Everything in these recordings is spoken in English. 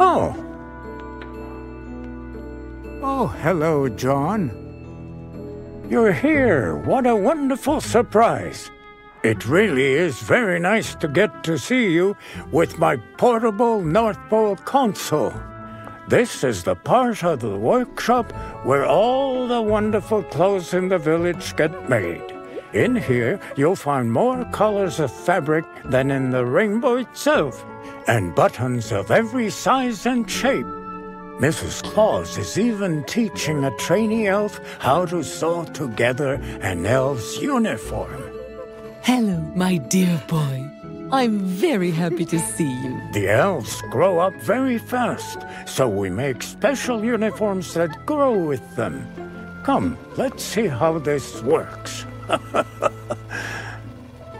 Oh. Oh, hello, John. You're here. What a wonderful surprise. It really is very nice to get to see you with my portable North Pole console. This is the part of the workshop where all the wonderful clothes in the village get made. In here, you'll find more colors of fabric than in the rainbow itself, and buttons of every size and shape. Mrs. Claus is even teaching a trainee elf how to sew together an elf's uniform. Hello, my dear boy. I'm very happy to see you. The elves grow up very fast, so we make special uniforms that grow with them. Come, let's see how this works.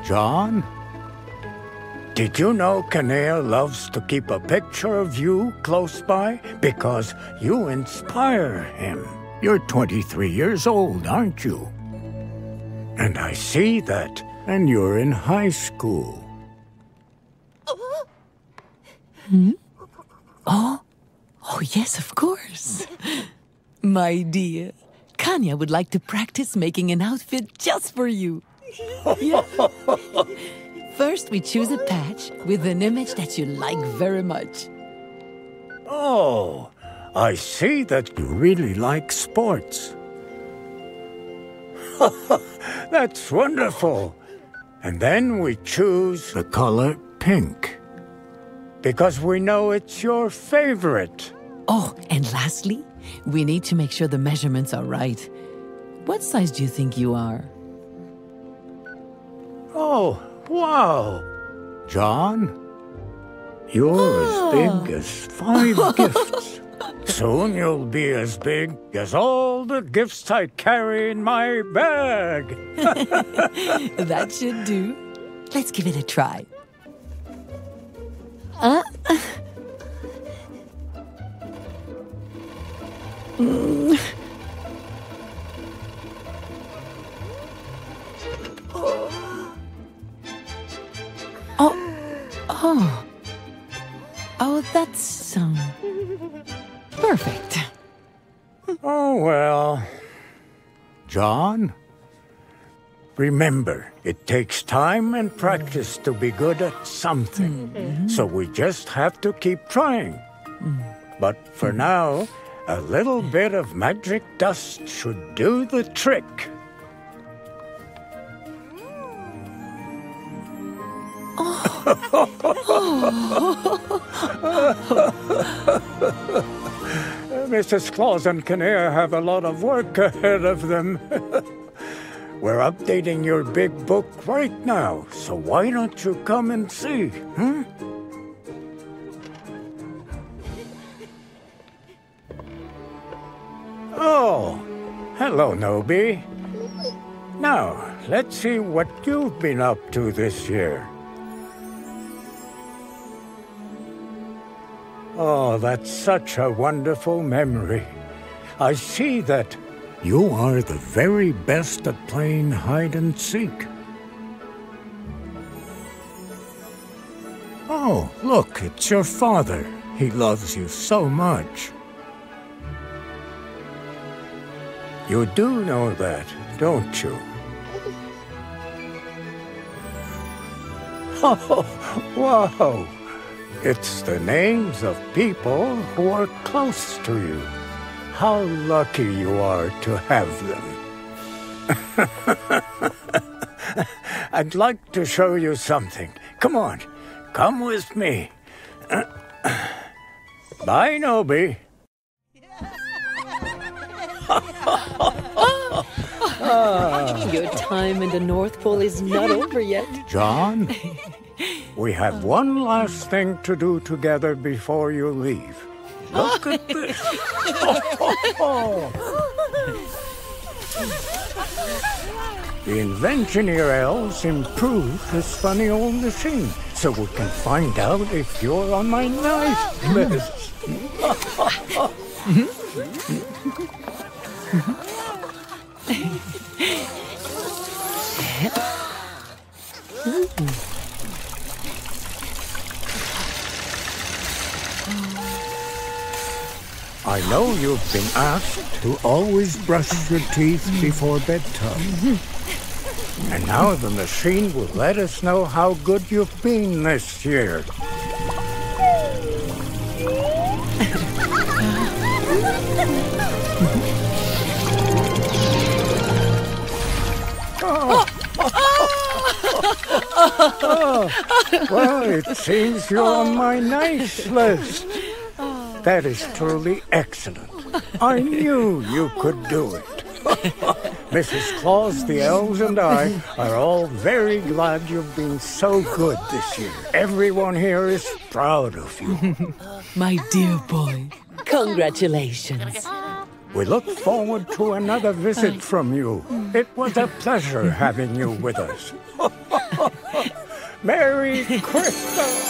John? Did you know Kanea loves to keep a picture of you close by because you inspire him? You're 23 years old, aren't you? And I see that, and you're in high school. Hmm? Oh, Oh yes, of course. My dear, Kanya would like to practice making an outfit just for you. Yeah. First, we choose a patch with an image that you like very much. Oh, I see that you really like sports. That's wonderful. And then we choose the color pink. Because we know it's your favorite. Oh, and lastly, we need to make sure the measurements are right. What size do you think you are? Oh, wow. John, you're as oh. big as five gifts. Soon you'll be as big as all the gifts I carry in my bag. That should do. Let's give it a try. Uh, mm. Oh, oh, oh, that's um, perfect. Oh, well. John? Remember, it takes time and practice to be good at something. Mm-hmm. So we just have to keep trying. Mm. But for mm. now, a little bit of magic dust should do the trick. Oh. Mrs. Claus and Kinnear have a lot of work ahead of them. We're updating your big book right now, so why don't you come and see, hmm? Oh, hello, Nobi. Now, let's see what you've been up to this year. Oh, that's such a wonderful memory. I see that you are the very best at playing hide and seek. Oh, look, it's your father. He loves you so much. You do know that, don't you? Oh, wow! It's the names of people who are close to you. How lucky you are to have them. I'd like to show you something. Come on, come with me. Bye, Nobi. Your time in the North Pole is not over yet. John, we have one last thing to do together before you leave. Look at this. the Inventioneer elves improved this funny old machine so we can find out if you're on my nice list. Mm-hmm. I know you've been asked to always brush your teeth before bedtime. And now the machine will let us know how good you've been this year. Oh, well, it seems you're on my nice list. That is truly excellent. I knew you could do it. Mrs. Claus, the elves, and I are all very glad you've been so good this year. Everyone here is proud of you. My dear boy, congratulations. We look forward to another visit from you. It was a pleasure having you with us. Merry Christmas!